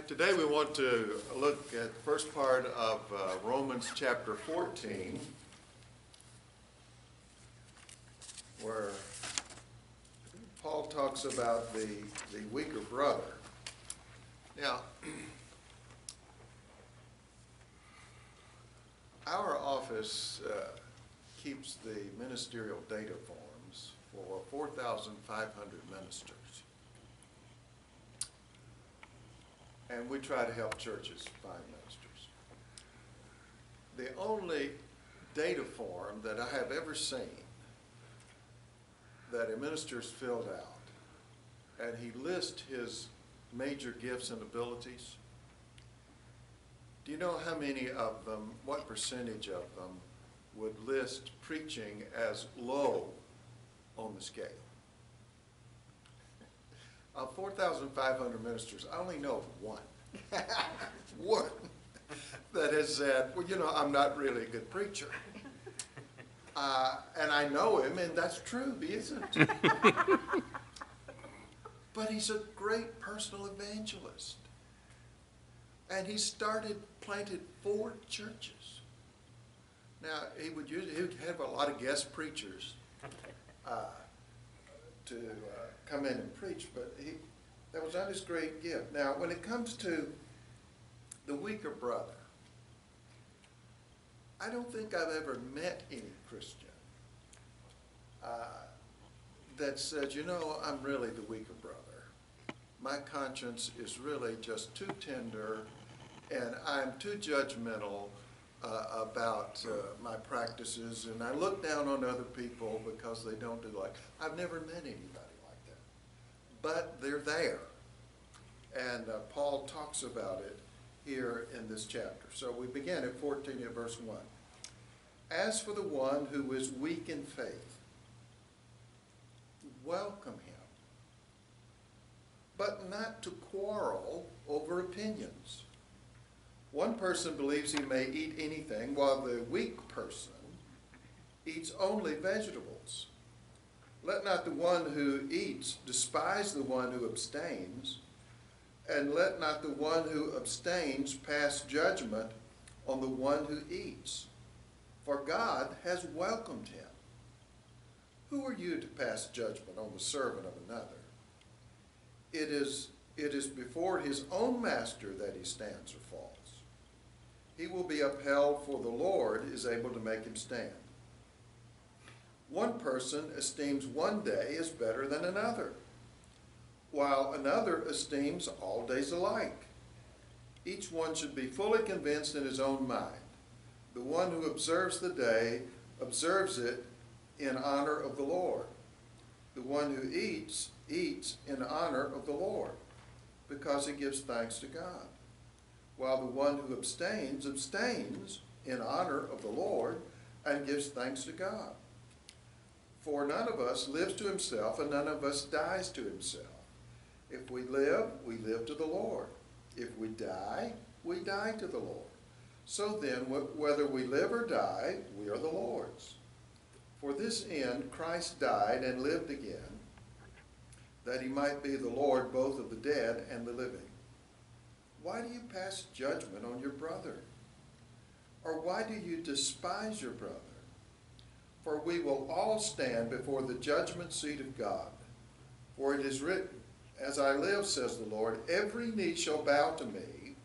Today we want to look at the first part of uh, Romans chapter 14, where Paul talks about the, the weaker brother. Now, our office uh, keeps the ministerial data forms for 4,500 ministers. And we try to help churches find ministers. The only data form that I have ever seen that a minister's filled out, and he lists his major gifts and abilities. Do you know how many of them, what percentage of them would list preaching as low on the scale? Of 4,500 ministers, I only know one. one that has said, well, you know, I'm not really a good preacher. Uh, and I know him, and that's true, he isn't. but he's a great personal evangelist. And he started, planted four churches. Now, he would use, he would have a lot of guest preachers uh, to uh, come in and preach, but he, that was not his great gift. Now, when it comes to the weaker brother, I don't think I've ever met any Christian uh, that said, you know, I'm really the weaker brother. My conscience is really just too tender, and I'm too judgmental uh, about uh, my practices, and I look down on other people because they don't do like. I've never met anybody but they're there, and uh, Paul talks about it here in this chapter. So we begin at 14 at verse 1. As for the one who is weak in faith, welcome him, but not to quarrel over opinions. One person believes he may eat anything, while the weak person eats only vegetables. Let not the one who eats despise the one who abstains, and let not the one who abstains pass judgment on the one who eats, for God has welcomed him. Who are you to pass judgment on the servant of another? It is, it is before his own master that he stands or falls. He will be upheld, for the Lord is able to make him stand. One person esteems one day as better than another, while another esteems all days alike. Each one should be fully convinced in his own mind. The one who observes the day observes it in honor of the Lord. The one who eats, eats in honor of the Lord, because he gives thanks to God. While the one who abstains, abstains in honor of the Lord and gives thanks to God. For none of us lives to himself, and none of us dies to himself. If we live, we live to the Lord. If we die, we die to the Lord. So then, whether we live or die, we are the Lord's. For this end Christ died and lived again, that he might be the Lord both of the dead and the living. Why do you pass judgment on your brother? Or why do you despise your brother? For we will all stand before the judgment seat of God. For it is written, As I live, says the Lord, every knee shall bow to me,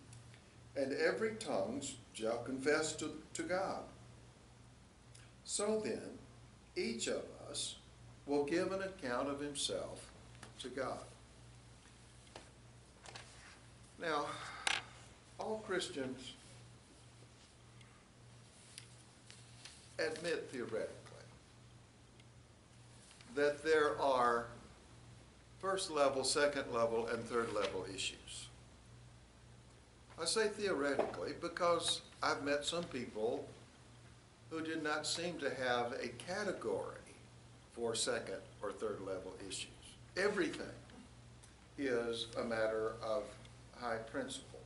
and every tongue shall confess to, to God. So then, each of us will give an account of himself to God. Now, all Christians admit theoretically that there are first level, second level, and third level issues. I say theoretically because I've met some people who did not seem to have a category for second or third level issues. Everything is a matter of high principle.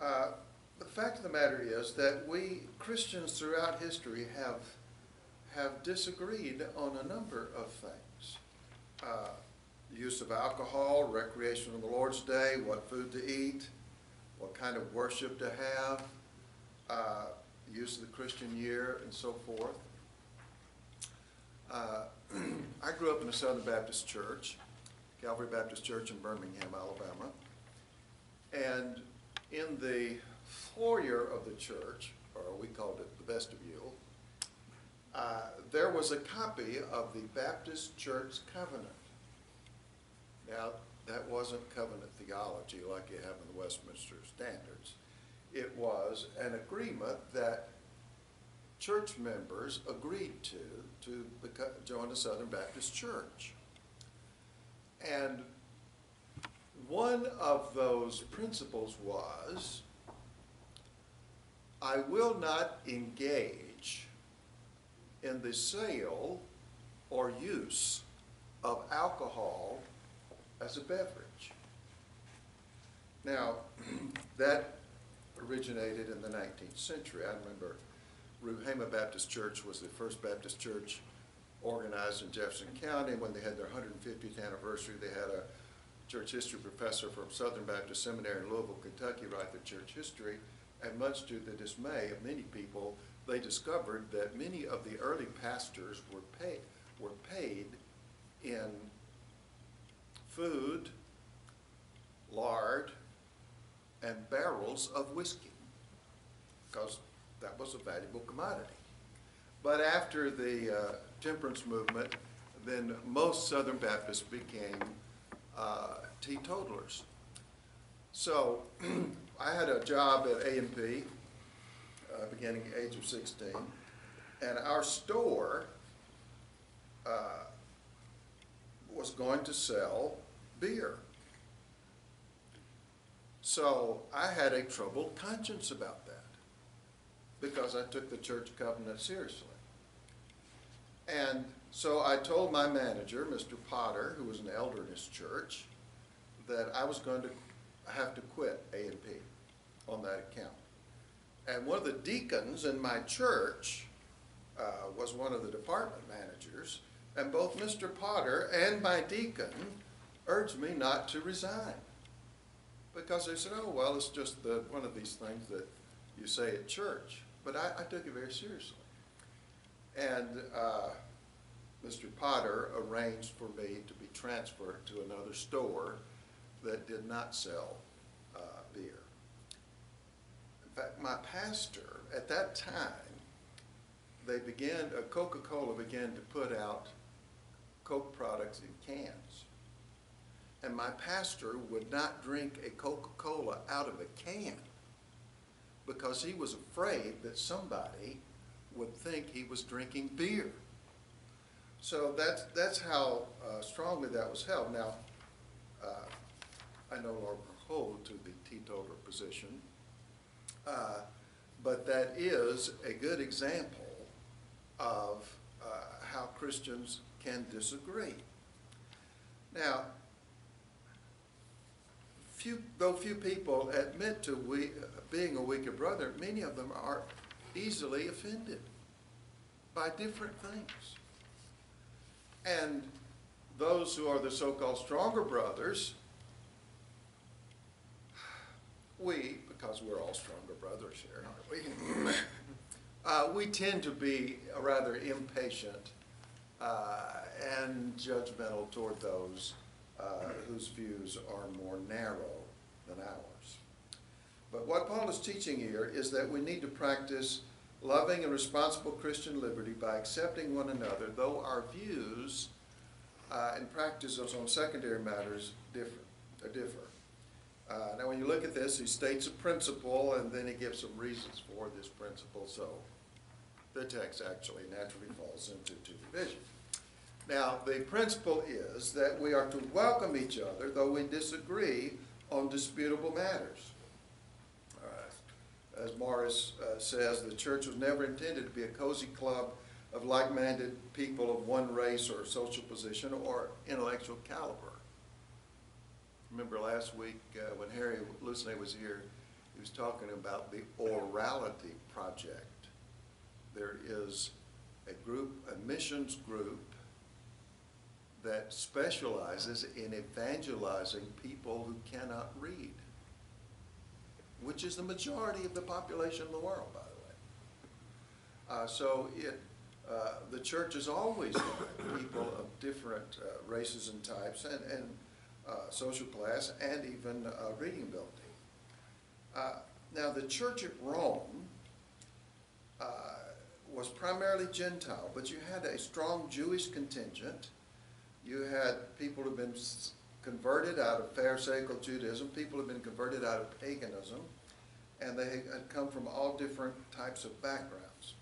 Uh, the fact of the matter is that we Christians throughout history have have disagreed on a number of things. Uh, use of alcohol, recreation on the Lord's Day, what food to eat, what kind of worship to have, uh, use of the Christian year, and so forth. Uh, I grew up in a Southern Baptist church, Calvary Baptist Church in Birmingham, Alabama. And in the foyer of the church, or we called it the vestibule, uh, there was a copy of the Baptist Church Covenant. Now, that wasn't covenant theology like you have in the Westminster Standards. It was an agreement that church members agreed to, to join the Southern Baptist Church. And one of those principles was, I will not engage in the sale or use of alcohol as a beverage. Now, that originated in the 19th century. I remember Ruhama Baptist Church was the first Baptist church organized in Jefferson County. When they had their 150th anniversary, they had a church history professor from Southern Baptist Seminary in Louisville, Kentucky write their church history. And much to the dismay of many people, they discovered that many of the early pastors were paid, were paid in food, lard, and barrels of whiskey, because that was a valuable commodity. But after the uh, temperance movement, then most Southern Baptists became uh, teetotalers. So I had a job at A and P, uh, beginning at the age of 16, and our store uh, was going to sell beer. So I had a troubled conscience about that because I took the church covenant seriously. And so I told my manager, Mr. Potter, who was an elder in his church, that I was going to have to quit A and P on that account. And one of the deacons in my church uh, was one of the department managers, and both Mr. Potter and my deacon urged me not to resign. Because they said, oh, well, it's just the, one of these things that you say at church. But I, I took it very seriously. And uh, Mr. Potter arranged for me to be transferred to another store that did not sell fact, my pastor, at that time, they began, uh, Coca-Cola began to put out Coke products in cans. And my pastor would not drink a Coca-Cola out of a can because he was afraid that somebody would think he was drinking beer. So that's, that's how uh, strongly that was held. Now, uh, I no longer hold to the teetotaler position, uh, but that is a good example of uh, how Christians can disagree. Now, few, though few people admit to we, being a weaker brother, many of them are easily offended by different things. And those who are the so-called stronger brothers, we, because we're all stronger brothers here, aren't we? uh, we tend to be rather impatient uh, and judgmental toward those uh, whose views are more narrow than ours. But what Paul is teaching here is that we need to practice loving and responsible Christian liberty by accepting one another, though our views uh, and practices on secondary matters differ. Differ. Uh, now, when you look at this, he states a principle, and then he gives some reasons for this principle. So, the text actually naturally falls into two divisions. Now, the principle is that we are to welcome each other, though we disagree on disputable matters. As Morris uh, says, the church was never intended to be a cozy club of like-minded people of one race or social position or intellectual caliber. Remember last week uh, when Harry Lucenay was here, he was talking about the Orality Project. There is a group, a missions group that specializes in evangelizing people who cannot read, which is the majority of the population of the world, by the way. Uh, so it, uh, the church has always people of different uh, races and types and, and uh, social class and even uh, reading ability. Uh, now, the church at Rome uh, was primarily Gentile, but you had a strong Jewish contingent. You had people who had been converted out of Pharisaical Judaism, people who've been converted out of paganism, and they had come from all different types of backgrounds.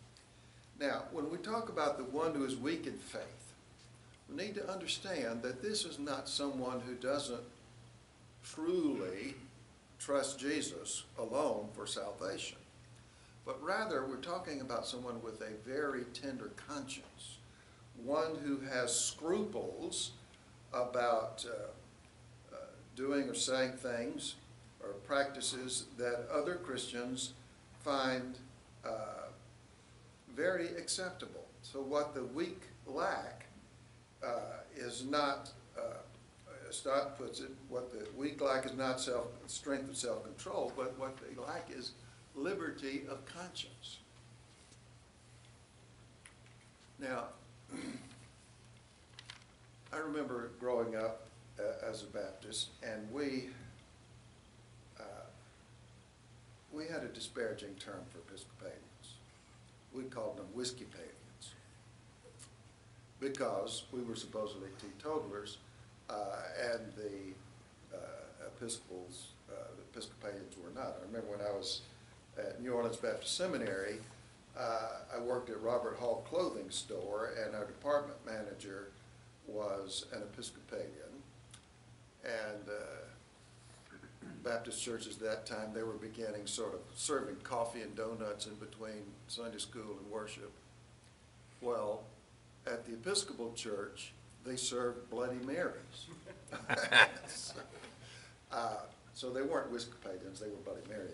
Now, when we talk about the one who is weak in faith, need to understand that this is not someone who doesn't truly trust Jesus alone for salvation. But rather, we're talking about someone with a very tender conscience, one who has scruples about uh, uh, doing or saying things or practices that other Christians find uh, very acceptable. So what the weak lack uh, is not, uh, as Stott puts it, what the weak lack is not self, strength of self-control, but what they lack is liberty of conscience. Now, I remember growing up uh, as a Baptist, and we, uh, we had a disparaging term for Episcopalians. We called them whiskey palians because we were supposedly teetotalers, uh, and the uh, Episcopals, uh, Episcopalians were not. I remember when I was at New Orleans Baptist Seminary, uh, I worked at Robert Hall Clothing Store, and our department manager was an Episcopalian. And uh, Baptist churches at that time, they were beginning sort of serving coffee and donuts in between Sunday school and worship. Well, at the Episcopal Church, they served Bloody Marys. So, uh, So they weren't Episcopalians, they were Bloody Marys.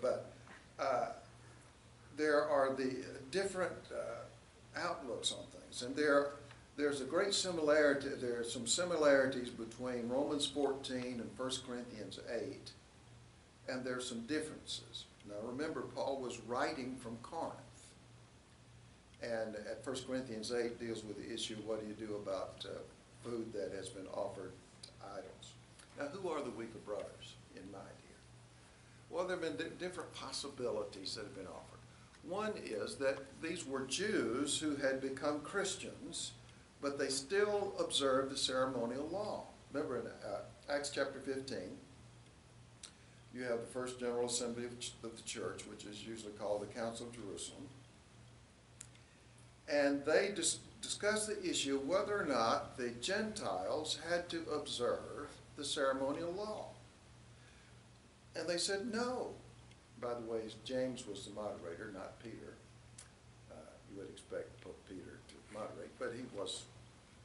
But uh, there are the different uh, outlooks on things. And there, there's a great similarity, there are some similarities between Romans 14 and 1 Corinthians 8, and there's some differences. Now, remember, Paul was writing from Corinth. And at 1 Corinthians 8 deals with the issue, what do you do about uh, food that has been offered to idols? Now, who are the weaker brothers in my idea? Well, there have been di- different possibilities that have been offered. One is that these were Jews who had become Christians, but they still observed the ceremonial law. Remember in uh, Acts chapter 15, you have the first General Assembly of the church, which is usually called the Council of Jerusalem. And they dis- discussed the issue of whether or not the Gentiles had to observe the ceremonial law. And they said no. By the way, James was the moderator, not Peter. Uh, You would expect Pope Peter to moderate, but he was,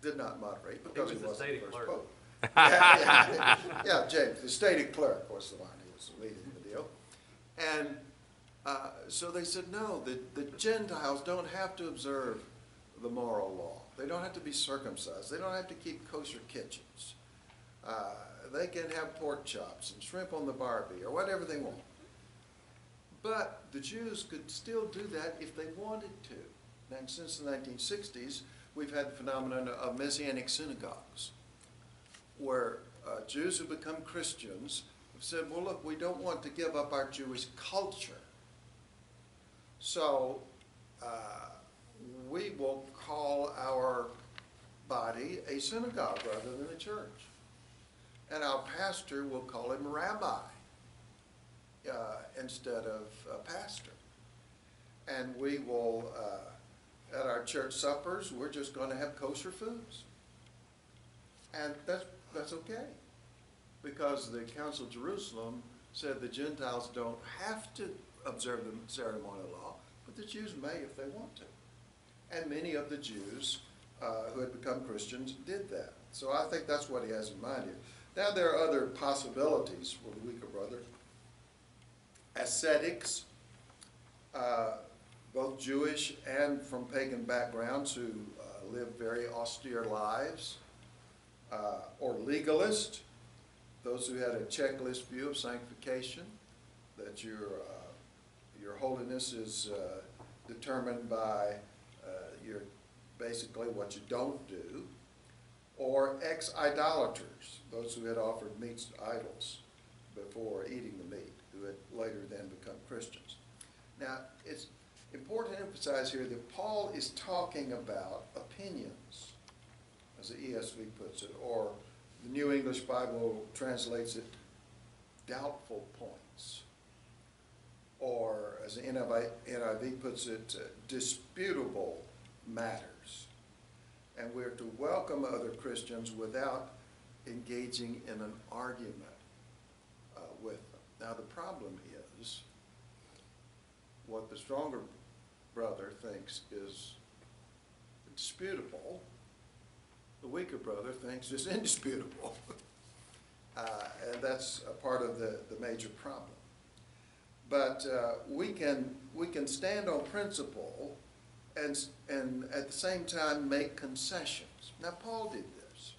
did not moderate because he was the wasn't the stated first clerk. pope. Yeah, yeah, Yeah, James, the stated clerk was the one who was leading the deal. And uh, so they said, no, the, the Gentiles don't have to observe the moral law. They don't have to be circumcised. They don't have to keep kosher kitchens. Uh, They can have pork chops and shrimp on the barbie or whatever they want. But the Jews could still do that if they wanted to. And since the 1960s, we've had the phenomenon of messianic synagogues, where uh, Jews who become Christians have said, well, look, we don't want to give up our Jewish culture. So uh, we will call our body a synagogue rather than a church. And our pastor will call him rabbi uh, instead of pastor. And we will, uh, at our church suppers, we're just going to have kosher foods. And that's, that's okay. Because the Council of Jerusalem said the Gentiles don't have to observe the ceremonial law, the Jews may if they want to. And many of the Jews uh, who had become Christians did that. So I think that's what he has in mind here. Now, there are other possibilities for the weaker brother. Ascetics, uh, both Jewish and from pagan backgrounds who uh, live very austere lives, uh, or legalist, those who had a checklist view of sanctification, that your, uh, your holiness is uh, determined by uh, your, basically what you don't do, or ex-idolaters, those who had offered meats to idols before eating the meat, who had later then become Christians. Now, it's important to emphasize here that Paul is talking about opinions, as the ESV puts it, or the New English Bible translates it doubtful points. Or, as the NIV, puts it, uh, disputable matters. And we're to welcome other Christians without engaging in an argument uh, with them. Now, the problem is what the stronger brother thinks is disputable, the weaker brother thinks is indisputable. Uh, and that's a part of the, the major problem. But uh, we can, we can stand on principle and, and at the same time make concessions. Now, Paul did this.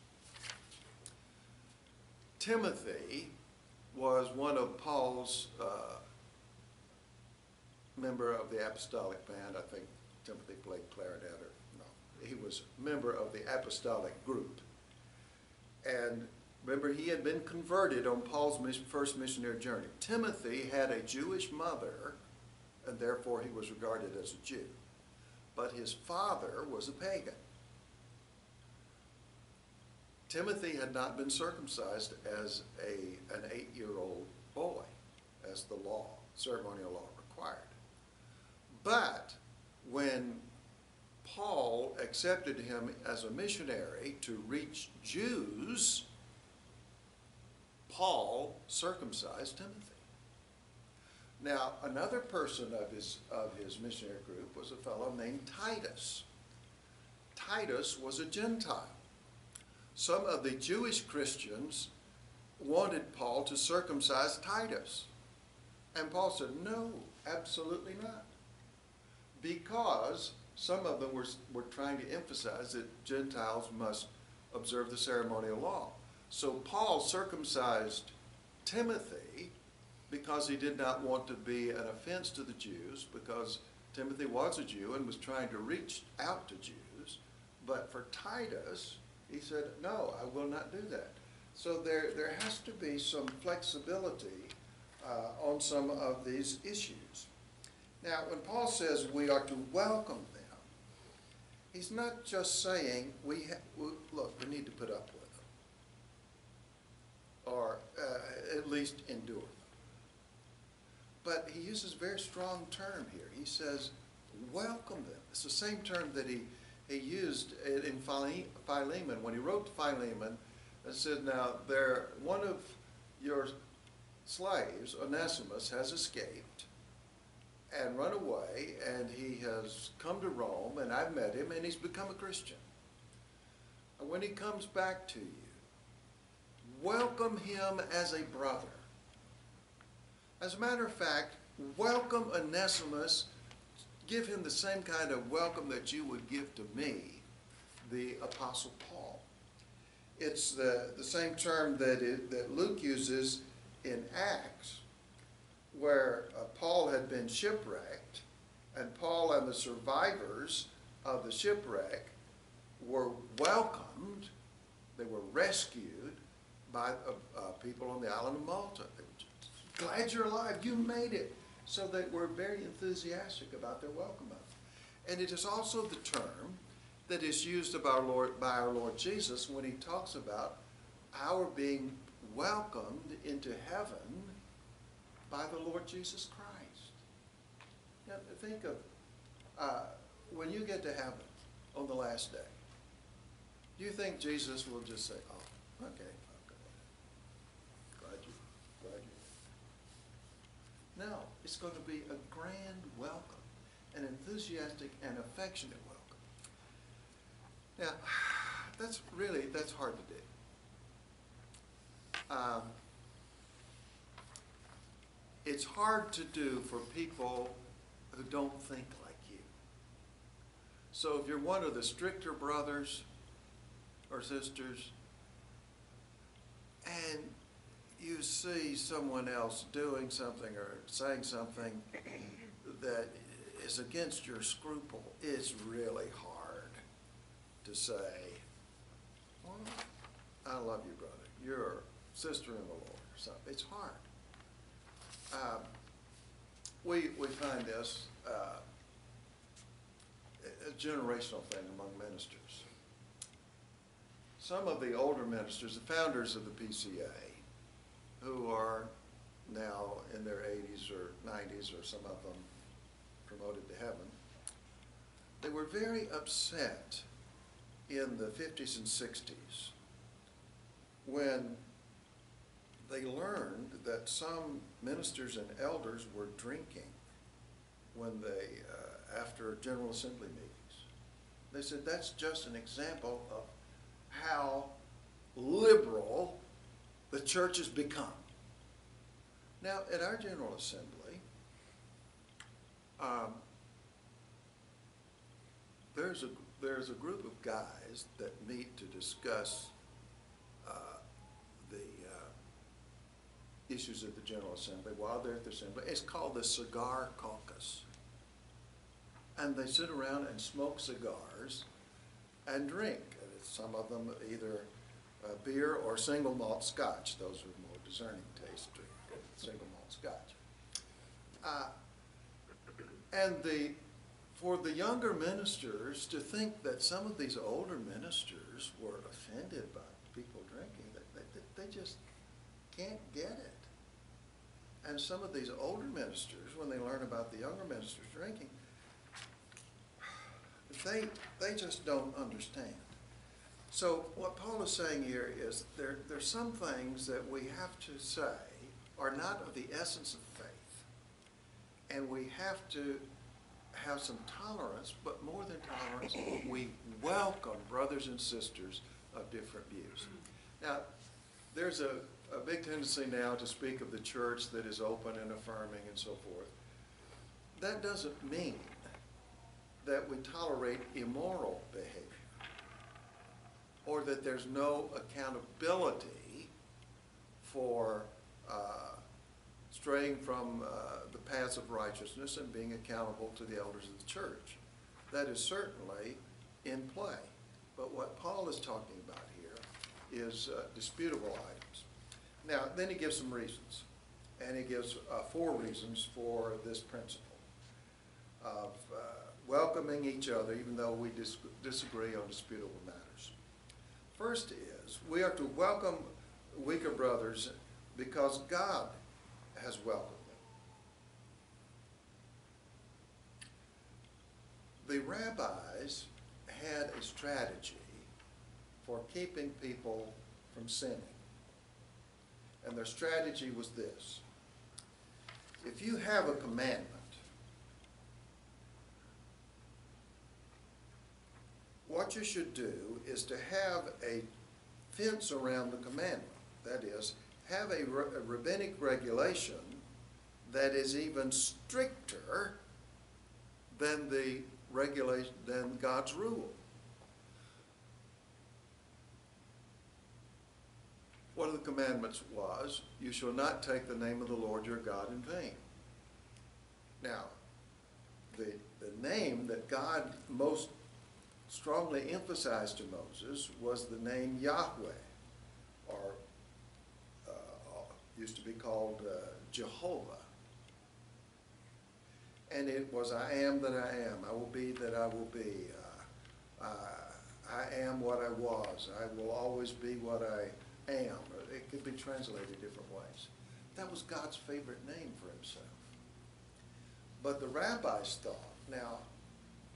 Timothy was one of Paul's uh, member of the apostolic band. I think Timothy played clarinet or, no, he was a member of the apostolic group. And remember, he had been converted on Paul's first missionary journey. Timothy had a Jewish mother, and therefore he was regarded as a Jew. But his father was a pagan. Timothy had not been circumcised as a, an eight-year-old boy, as the law, ceremonial law required. But when Paul accepted him as a missionary to reach Jews, Paul circumcised Timothy. Now, another person of his, of his missionary group was a fellow named Titus. Titus was a Gentile. Some of the Jewish Christians wanted Paul to circumcise Titus. And Paul said, no, absolutely not. Because some of them were, were trying to emphasize that Gentiles must observe the ceremonial law. So Paul circumcised Timothy because he did not want to be an offense to the Jews, because Timothy was a Jew and was trying to reach out to Jews. But for Titus, he said, no, I will not do that. So there, there has to be some flexibility uh, on some of these issues. Now, when Paul says we are to welcome them, he's not just saying we, we look, we need to put up with them, or uh, at least endure. But he uses a very strong term here. He says, welcome them. It's the same term that he, he used in in Phile- Philemon. When he wrote to Philemon, and said, now, there, one of your slaves, Onesimus, has escaped and run away, and he has come to Rome, and I've met him, and he's become a Christian. And when he comes back to you, welcome him as a brother. As a matter of fact, welcome Onesimus, give him the same kind of welcome that you would give to me, the Apostle Paul. It's the, the same term that, it, that Luke uses in Acts, where uh, Paul had been shipwrecked, and Paul and the survivors of the shipwreck were welcomed, they were rescued by uh, uh, people on the island of Malta. They were glad you're alive, you made it. So they were very enthusiastic about their welcome of. And it is also the term that is used of our Lord, by our Lord Jesus when he talks about our being welcomed into heaven by the Lord Jesus Christ. Now, think of uh, when you get to heaven on the last day. Do you think Jesus will just say, "Oh, okay, okay. glad you, glad you"? No, it's going to be a grand welcome, an enthusiastic and affectionate welcome. Now, that's really that's hard to do. Um, it's hard to do for people who don't think like you. So if you're one of the stricter brothers or sisters, and you see someone else doing something or saying something that is against your scruple, it's really hard to say, well, I love you, brother. You're sister in the Lord. It's hard. Um, we, we find this uh, a generational thing among ministers. Some of the older ministers, the founders of the PCA, who are now in their 80s or 90s, or some of them promoted to heaven, they were very upset in the 50s and 60s when they learned that some ministers and elders were drinking when they, uh, after General Assembly meetings. They said that's just an example of how liberal the church has become. Now, at our General Assembly, um, there's a, there's a group of guys that meet to discuss uh, the uh, issues at the General Assembly while they're at the Assembly. It's called the Cigar Caucus. And they sit around and smoke cigars and drink. And Some of them either uh, beer or single malt scotch. Those with more discerning taste drink single malt scotch. Uh, And the, for the younger ministers to think that some of these older ministers were offended by people drinking, they, they, they just can't get it. And some of these older ministers, when they learn about the younger ministers drinking, they, they just don't understand. So what Paul is saying here is there, there's some things that we have to say are not of the essence of faith. And we have to have some tolerance, but more than tolerance, we welcome brothers and sisters of different views. Now, there's a, a big tendency now to speak of the church that is open and affirming and so forth. That doesn't mean that we tolerate immoral behavior or that there's no accountability for uh, straying from uh, the paths of righteousness and being accountable to the elders of the church. That is certainly in play. But what Paul is talking about here is uh, disputable items. Now, then he gives some reasons. And he gives uh, four reasons for this principle of uh, welcoming each other even though we dis- disagree on disputable matters. First is, we are to welcome weaker brothers because God has welcomed them. The rabbis had a strategy for keeping people from sinning. And their strategy was this. If you have a commandment, what you should do is to have a fence around the commandment. That is, have a a rabbinic regulation that is even stricter than the regulation, than God's rule. One of the commandments was, you shall not take the name of the Lord your God in vain. Now, the, the name that God most strongly emphasized to Moses was the name Yahweh, or uh, used to be called uh, Jehovah. And it was, I am that I am, I will be that I will be, uh, uh, I am what I was, I will always be what I am. It could be translated different ways. That was God's favorite name for himself. But the rabbis thought, now,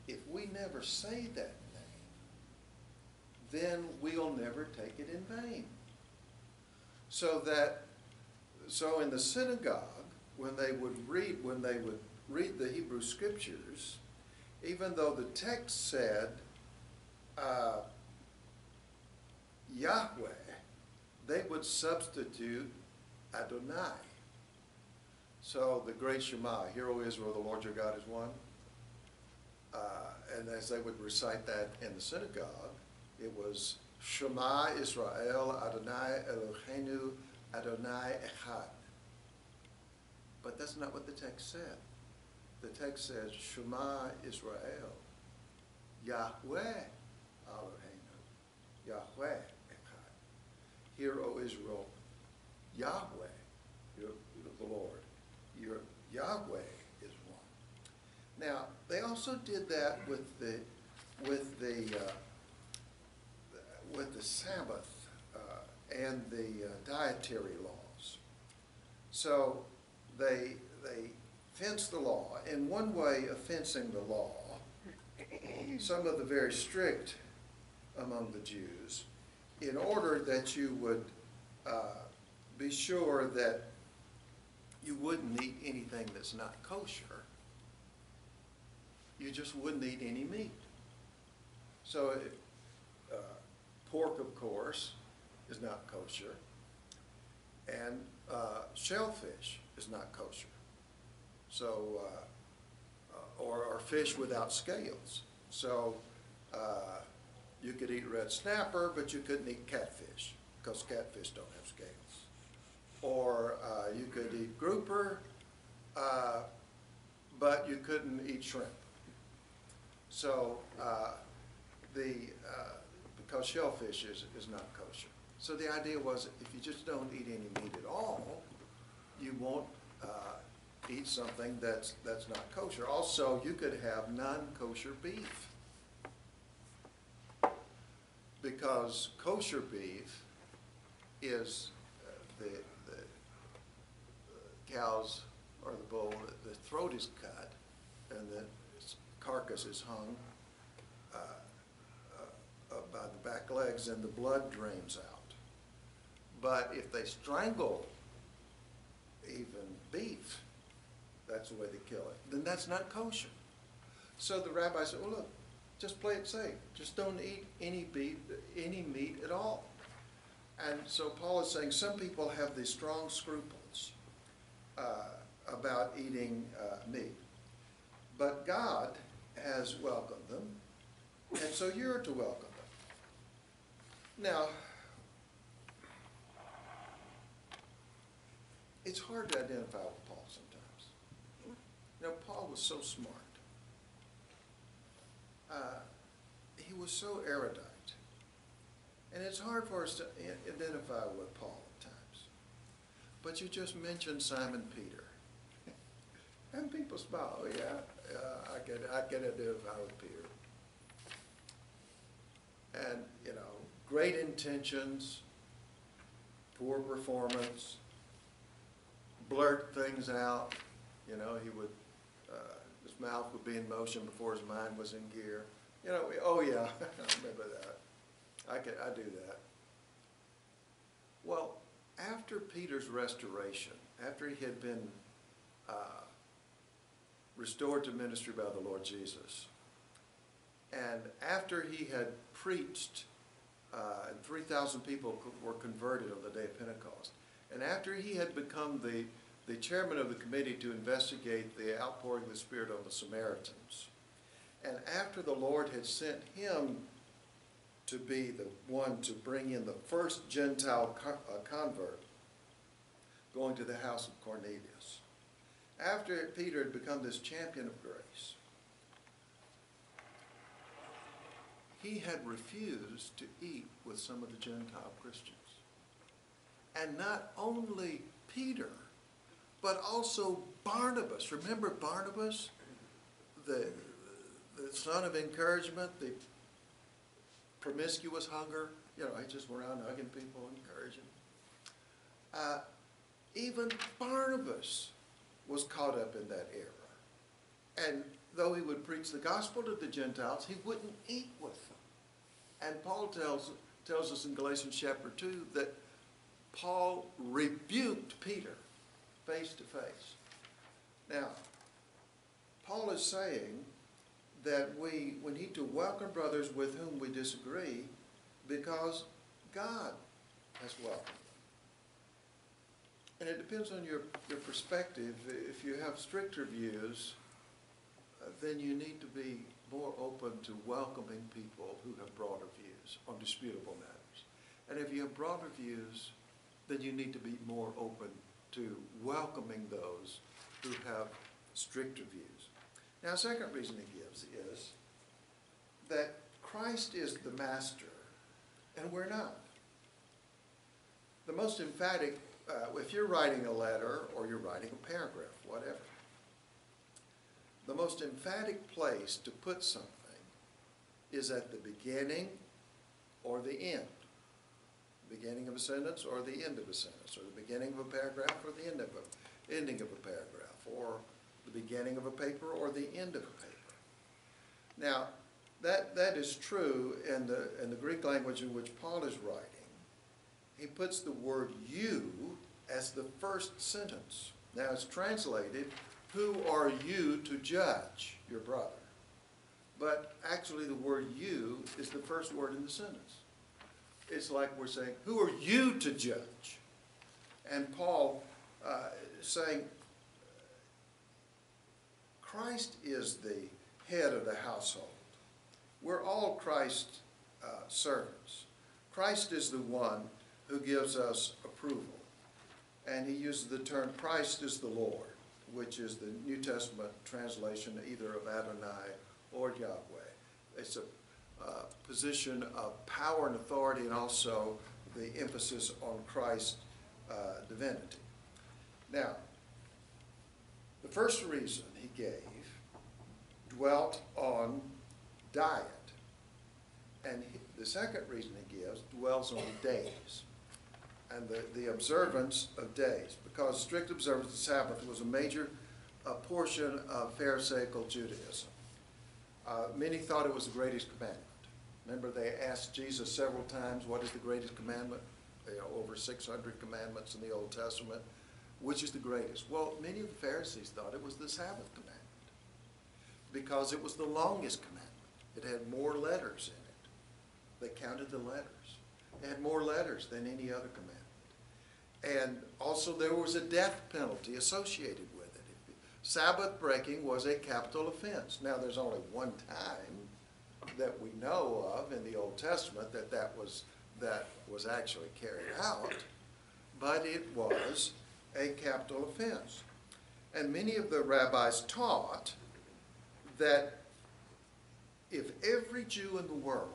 if we never say that then we'll never take it in vain. So that, so in the synagogue, when they would read, when they would read the Hebrew scriptures, even though the text said uh, Yahweh, they would substitute Adonai. So the great Shema, Hear, O Israel, the Lord your God is one. Uh, and as they would recite that in the synagogue, it was Shema Israel Adonai Eloheinu Adonai Echad. But that's not what the text said. The text says Shema Israel Yahweh Eloheinu Yahweh Echad. Hear, O Israel, Yahweh, your, the Lord, your Yahweh is one. Now, they also did that with the, with the, uh, Sabbath uh, and the uh, dietary laws. So they, they fence the law. In one way of fencing the law, some of the very strict among the Jews, in order that you would uh, be sure that you wouldn't eat anything that's not kosher, you just wouldn't eat any meat. So pork, of course, is not kosher, and uh, shellfish is not kosher. So, uh, or, or fish without scales. So, uh, you could eat red snapper, but you couldn't eat catfish, because catfish don't have scales. Or uh, you could eat grouper, uh, but you couldn't eat shrimp. So, uh, the, uh, because shellfish is, is not kosher. So the idea was, if you just don't eat any meat at all, you won't uh, eat something that's, that's not kosher. Also, you could have non-kosher beef. Because kosher beef is uh, the, the cows or the bull, the throat is cut and the carcass is hung uh, uh, by the back legs and the blood drains out. But if they strangle even beef, that's the way they kill it, then that's not kosher. So the rabbi said, well, look, just play it safe. Just don't eat any beef, any meat at all. And so Paul is saying some people have these strong scruples uh, about eating uh, meat. But God has welcomed them, and so you're to welcome. Now, it's hard to identify with Paul sometimes. Know, Paul was so smart. Uh, he was so erudite. And it's hard for us to identify with Paul at times. But you just mentioned Simon Peter. And people smile, oh yeah, I can, I can identify with Peter. And, you know, great intentions, poor performance, blurt things out, you know, he would, uh, his mouth would be in motion before his mind was in gear. You know, we- oh yeah, I remember that. I could, I do that. Well, after Peter's restoration, after he had been, uh, restored to ministry by the Lord Jesus. And after he had preached, uh, and 3,000 people were converted on the day of Pentecost, and after he had become the, the chairman of the committee to investigate the outpouring of the Spirit on the Samaritans, and after the Lord had sent him to be the one to bring in the first Gentile uh, convert going to the house of Cornelius, after Peter had become this champion of grace, he had refused to eat with some of the Gentile Christians. And not only Peter, but also Barnabas. Remember Barnabas, the, the son of encouragement, the promiscuous hunger? You know, he just went around hugging people, encouraging. Uh, even Barnabas was caught up in that error. And though he would preach the gospel to the Gentiles, he wouldn't eat with them. And Paul tells, tells us in Galatians chapter 2 that Paul rebuked Peter face to face. Now, Paul is saying that we, we need to welcome brothers with whom we disagree because God has welcomed them. And it depends on your, your perspective. If you have stricter views, uh, then you need to be more open to welcoming people who have broader views. on disputable matters. And if you have broader views, then you need to be more open to welcoming those who have stricter views. Now, second reason he gives is that Christ is the master and we're not. The most emphatic, uh, if you're writing a letter or you're writing a paragraph, whatever, the most emphatic place to put something is at the beginning or the end. Beginning of a sentence or the end of a sentence, or the beginning of a paragraph or the end of a, ending of a paragraph, or the beginning of a paper or the end of a paper. Now, that, that is true in the, in the Greek language in which Paul is writing. He puts the word you as the first sentence. Now it's translated, who are you to judge your brother? But actually the word you is the first word in the sentence. It's like we're saying, who are you to judge? And Paul uh, saying, Christ is the head of the household. We're all Christ's uh, servants. Christ is the one who gives us approval. And he uses the term Christ is the Lord, which is the New Testament translation either of Adonai or Yahweh. It's a uh, position of power and authority and also the emphasis on Christ's uh, divinity. Now, the first reason he gave dwelt on diet. And he, the second reason he gives dwells on days and the, the observance of days, because strict observance of the Sabbath was a major uh, portion of Pharisaical Judaism. Uh, many thought it was the greatest commandment. Remember, they asked Jesus several times, What is the greatest commandment? Over 600 commandments in the Old Testament. Which is the greatest? Well, many of the Pharisees thought it was the Sabbath commandment because it was the longest commandment. It had more letters in it. They counted the letters. It had more letters than any other commandment. And also, there was a death penalty associated. Sabbath breaking was a capital offense. Now, there's only one time that we know of in the Old Testament that that was, that was actually carried out, but it was a capital offense. And many of the rabbis taught that if every Jew in the world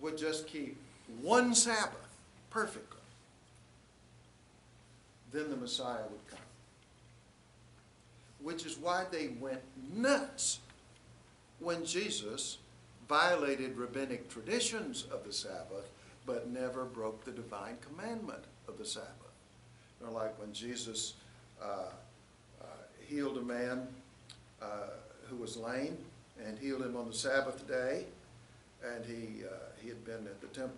would just keep one Sabbath perfectly, then the Messiah would come. Which is why they went nuts when Jesus violated rabbinic traditions of the Sabbath, but never broke the divine commandment of the Sabbath. Know, like when Jesus uh, uh, healed a man uh, who was lame and healed him on the Sabbath day, and he, uh, he had been at the temp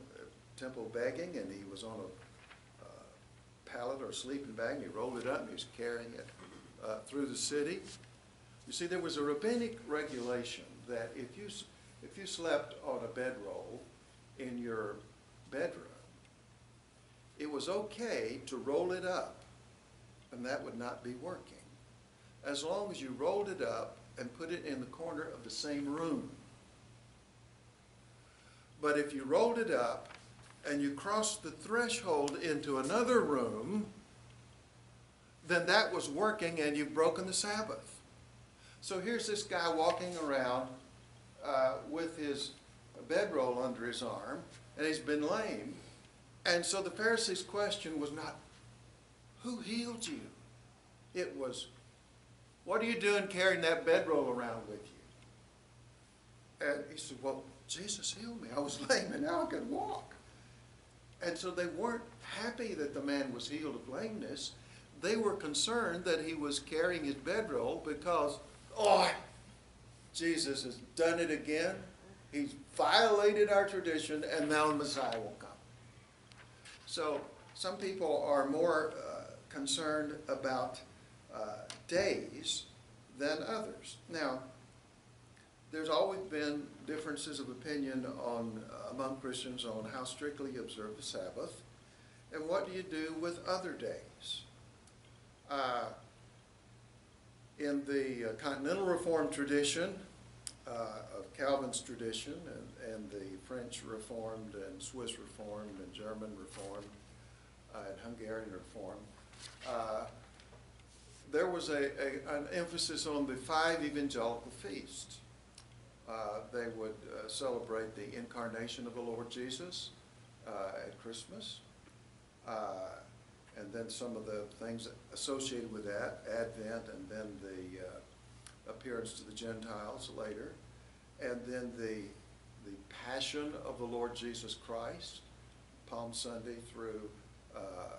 temple begging, and he was on a uh, pallet or sleeping bag, and he rolled it up, and he was carrying it uh, through the city. You see, there was a rabbinic regulation that if you, if you slept on a bedroll in your bedroom, it was okay to roll it up, and that would not be working, as long as you rolled it up and put it in the corner of the same room. But if you rolled it up and you crossed the threshold into another room, then that was working and you've broken the Sabbath. So here's this guy walking around uh, with his bedroll under his arm, and he's been lame. And so the Pharisees' question was not, Who healed you? It was, What are you doing carrying that bedroll around with you? And he said, Well, Jesus healed me. I was lame and now I can walk. And so they weren't happy that the man was healed of lameness. They were concerned that he was carrying his bedroll because, oh, Jesus has done it again. He's violated our tradition and now the Messiah will come. So some people are more uh, concerned about uh, days than others. Now, there's always been differences of opinion on, uh, among Christians on how strictly you observe the Sabbath and what do you do with other days. Uh, in the uh, Continental Reformed tradition, uh, of Calvin's tradition and, and the French Reformed and Swiss Reformed and German Reformed uh, and Hungarian Reformed, uh, there was a, a, an emphasis on the five evangelical feasts. Uh, they would celebrate the incarnation of the Lord Jesus at Christmas. Uh, and then some of the things associated with that, Advent, and then the uh, appearance to the Gentiles later. And then the, the Passion of the Lord Jesus Christ, Palm Sunday through uh,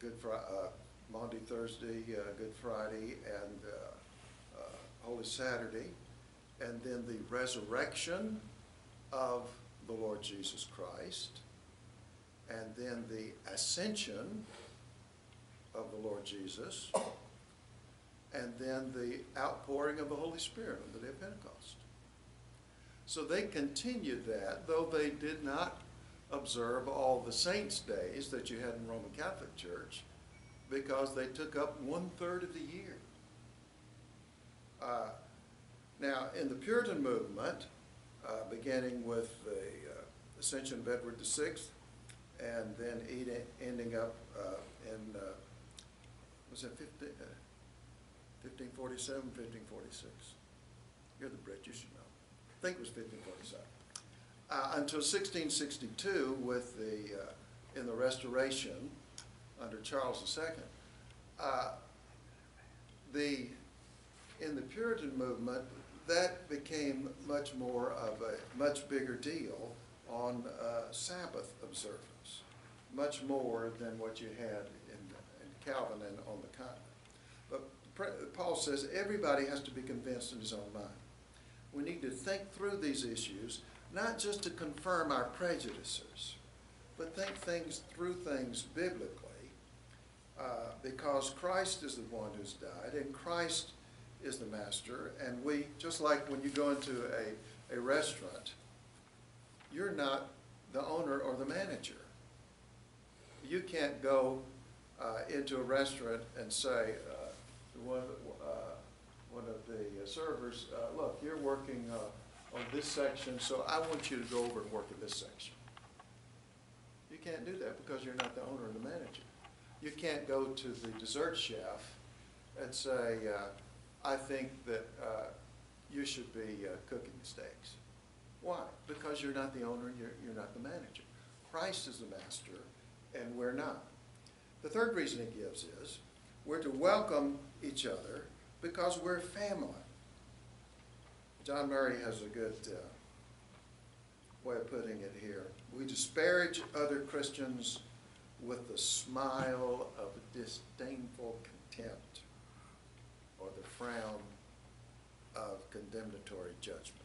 Good Fri- uh, Maundy Thursday, uh, Good Friday, and uh, uh, Holy Saturday. And then the resurrection of the Lord Jesus Christ. And then the ascension of the Lord Jesus. And then the outpouring of the Holy Spirit on the day of Pentecost. So they continued that, though they did not observe all the saints' days that you had in Roman Catholic Church, because they took up one-third of the year. Uh, Now, in the Puritan movement, uh, beginning with the uh, Ascension of Edward VI, and then ending up uh, in, uh, was it 15, uh, 1547, 1546? You're the Brit, you know. I think it was 1547. Uh, Until 1662 with the, uh, in the Restoration under Charles II. Uh, The, in the Puritan movement, that became much more of a, much bigger deal on uh, Sabbath observance, much more than what you had Calvin and on the continent. But Paul says everybody has to be convinced in his own mind. We need to think through these issues, not just to confirm our prejudices, but think things through things biblically, uh, because Christ is the one who's died, and Christ is the master, and we, just like when you go into a, a restaurant, you're not the owner or the manager. You can't go uh, into a restaurant and say, uh, one, uh, one of the servers, uh, look, you're working uh, on this section, so I want you to go over and work in this section. You can't do that because you're not the owner and the manager. You can't go to the dessert chef and say, uh, I think that uh, you should be uh, cooking the steaks. Why? Because you're not the owner, you're, you're not the manager. Christ is the master, and we're not. The third reason he gives is, we're to welcome each other because we're family. John Murray has a good uh, way of putting it here. We disparage other Christians with the smile of disdainful contempt or the frown of condemnatory judgment.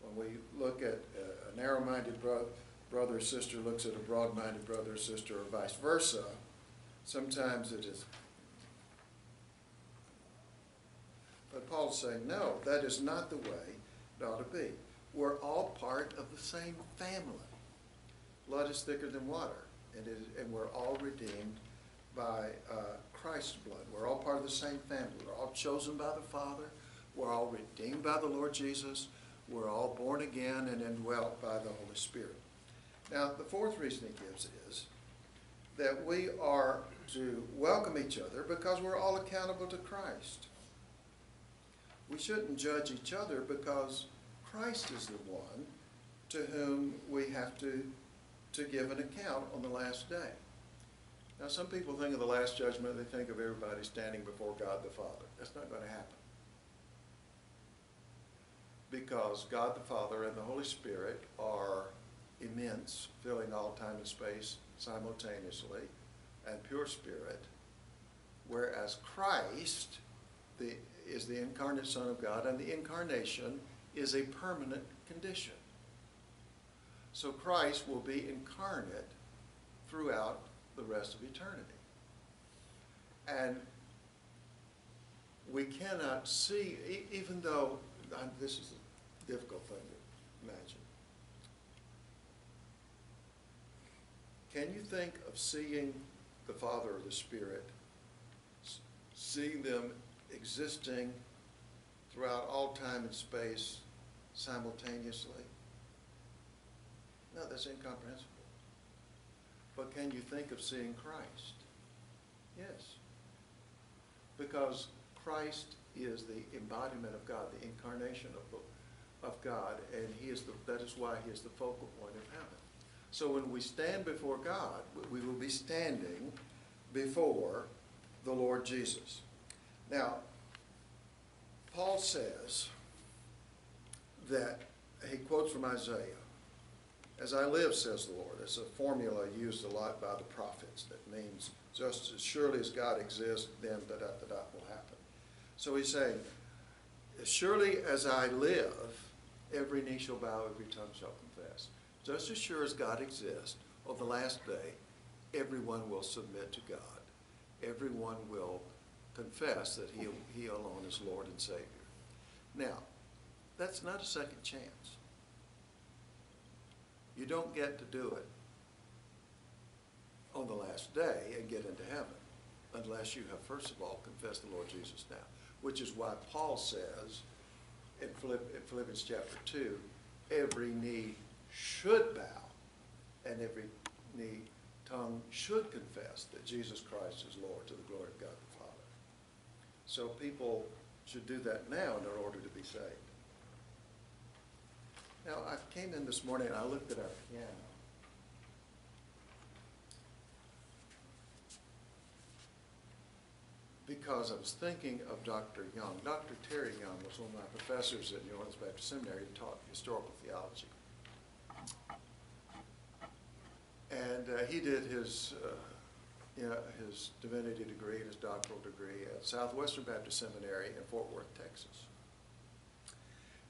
When we look at uh, a narrow-minded bro- brother or sister looks at a broad-minded brother or sister or vice versa, sometimes it is. But Paul's saying, no, that is not the way it ought to be. We're all part of the same family. Blood is thicker than water, and, and we're all redeemed by uh, Christ's blood. We're all part of the same family. We're all chosen by the Father. We're all redeemed by the Lord Jesus. We're all born again and indwelt by the Holy Spirit. Now, the fourth reason he gives is that we are to welcome each other because we're all accountable to Christ. We shouldn't judge each other because Christ is the one to whom we have to, to give an account on the last day. Now, some people think of the last judgment, they think of everybody standing before God the Father. That's not going to happen. Because God the Father and the Holy Spirit are immense, filling all time and space simultaneously, and pure spirit, whereas Christ the, is the incarnate Son of God, and the incarnation is a permanent condition. So Christ will be incarnate throughout the rest of eternity. And we cannot see, even though, this is a difficult thing to imagine. Can you think of seeing the Father the Spirit, seeing them existing throughout all time and space simultaneously? No, that's incomprehensible. But can you think of seeing Christ? Yes. Because Christ is the embodiment of God, the incarnation of, of God, and he is the, that is why he is the focal point of heaven. So when we stand before God, we will be standing before the Lord Jesus. Now, Paul says that, he quotes from Isaiah, As I live, says the Lord. It's a formula used a lot by the prophets that means just as surely as God exists, then da da da da will happen. So he's saying, As surely as I live, every knee shall bow, every tongue shall confess. Just as sure as God exists, on the last day, everyone will submit to God. Everyone will confess that he, he alone is Lord and Savior. Now, that's not a second chance. You don't get to do it on the last day and get into heaven unless you have first of all confessed the Lord Jesus now, which is why Paul says in Philippians chapter 2, every knee should bow and every knee tongue should confess that Jesus Christ is Lord to the glory of God the Father. So people should do that now in order to be saved. Now, I came in this morning and I looked at our piano. Because I was thinking of Dr. Young. Dr. Terry Young was one of my professors at New Orleans Baptist Seminary who taught historical theology. And uh, he did his, uh, you know, his divinity degree his doctoral degree at Southwestern Baptist Seminary in Fort Worth, Texas.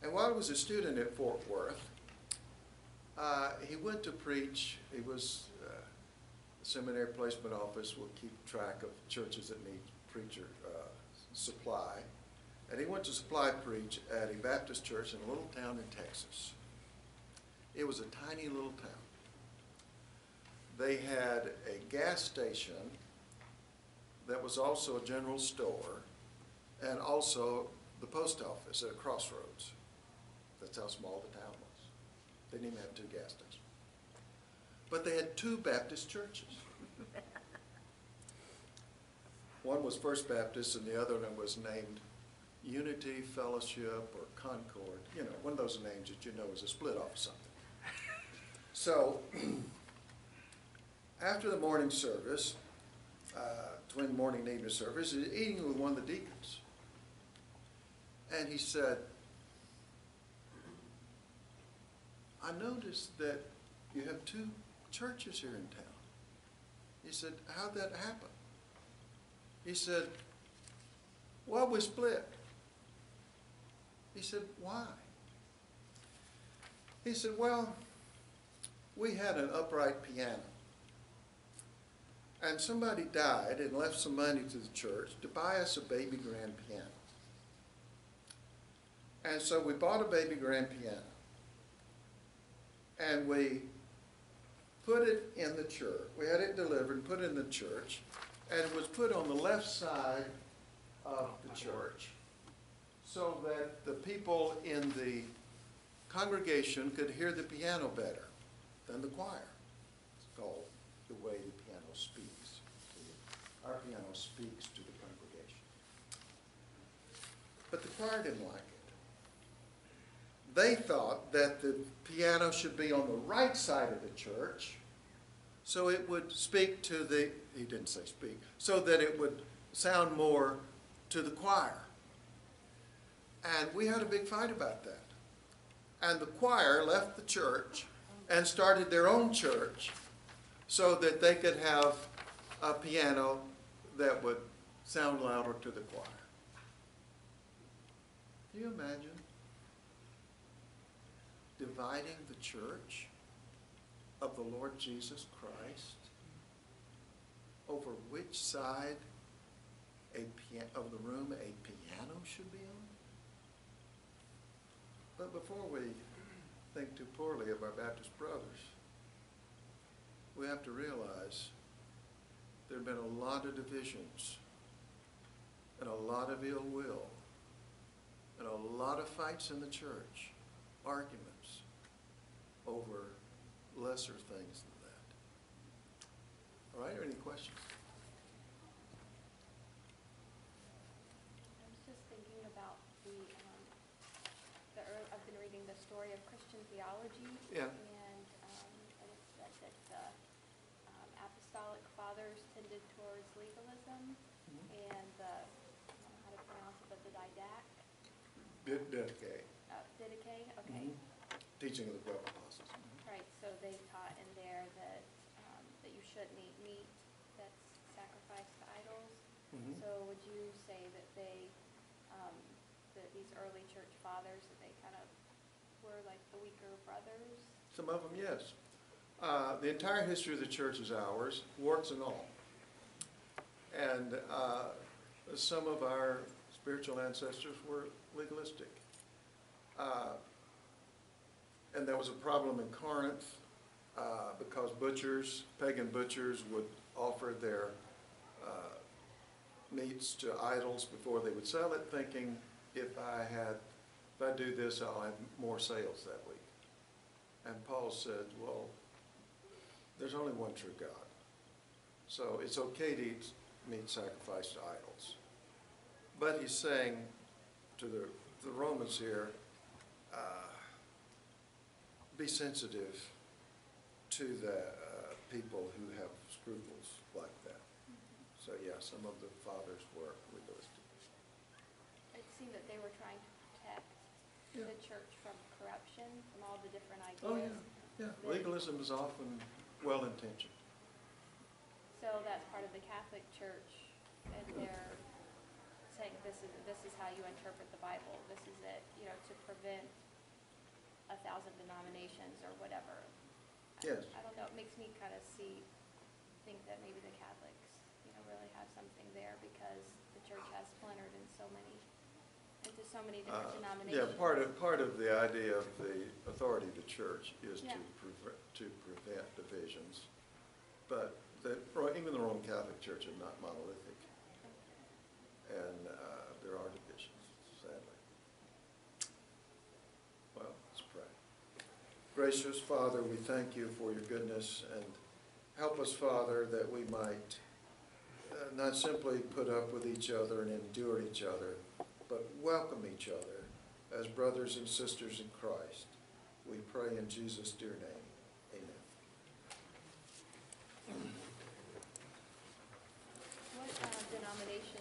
And while he was a student at Fort Worth, uh, he went to preach. He was, uh, the seminary placement office will keep track of churches that need preacher uh, supply. And he went to supply preach at a Baptist church in a little town in Texas. It was a tiny little town. They had a gas station that was also a general store and also the post office at a crossroads. That's how small the town was. They didn't even have two gas stations. But they had two Baptist churches. One was First Baptist and the other one was named Unity, Fellowship, or Concord. You know, one of those names that you know is a split off of something. So, after the morning service, uh, between morning evening service, he's eating with one of the deacons. And he said, I noticed that you have two churches here in town. He said, how'd that happen? He said, well, we split. He said, why? He said, well, we had an upright piano. And somebody died and left some money to the church to buy us a baby grand piano. And so we bought a baby grand piano. And we put it in the church. We had it delivered and put in the church. And it was put on the left side of the church so that the people in the congregation could hear the piano better than the choir. It's called the way the piano speaks. Our piano speaks to the congregation. But the choir didn't like it. They thought that the piano should be on the right side of the church so it would speak to the, he didn't say speak, so that it would sound more to the choir. And we had a big fight about that. And the choir left the church and started their own church so that they could have a piano that would sound louder to the choir. Can you imagine dividing the church of the Lord Jesus Christ over which side of the room a piano should be on? But before we think too poorly of our Baptist brothers, we have to realize there have been a lot of divisions and a lot of ill will and a lot of fights in the church arguments over lesser things than that. All right, any questions? I was just thinking about the, um, the, I've been reading the story of Christian theology. Yeah. And, um, and it said that the, um, apostolic fathers tended towards legalism Mm-hmm. and the, I don't know how to pronounce it, but the didact, Did, dedicate, uh, Didache, okay. Mm-hmm. teaching of the twelve apostles. Right, so they taught in there that, um, that you shouldn't eat meat that's sacrificed to idols. Mhm. So would you say that they, um, that these early church fathers, that they kind of were like the weaker brothers? Some of them, yes. Uh, The entire history of the church is ours, warts and all. And uh, some of our spiritual ancestors were legalistic. Uh, And there was a problem in Corinth uh, because butchers, pagan butchers would offer their uh, meats to idols before they would sell it, thinking if I had, if I do this, I'll have more sales that week. And Paul said, well, there's only one true God. So it's okay to eat meat sacrificed to idols. But he's saying to the, the Romans here, uh, be sensitive to the uh, people who have scruples like that. So yeah, some of the fathers were legalistic. It seemed that they were trying to protect Yeah. the church from corruption, from all the different ideas. Oh, yeah, yeah. Legalism is often well-intentioned. So that's part of the Catholic Church, and they're saying this is, this is how you interpret the Bible, this is it, you know, to prevent a thousand denominations or whatever. I- Yes. I don't know, it makes me kind of see, think that maybe the Catholics, you know, really have something there because the church has splintered in so many, into so many different Uh, denominations. Yeah, part of, part of the idea of the authority of the church is to Yeah. prevent, to prevent divisions. But the, even the Roman Catholic Church is not monolithic, and uh, there are divisions, sadly. Well, let's pray. Gracious Father, we thank you for your goodness, and help us, Father, that we might uh, not simply put up with each other and endure each other, but welcome each other as brothers and sisters in Christ. We pray in Jesus' dear name. Denominations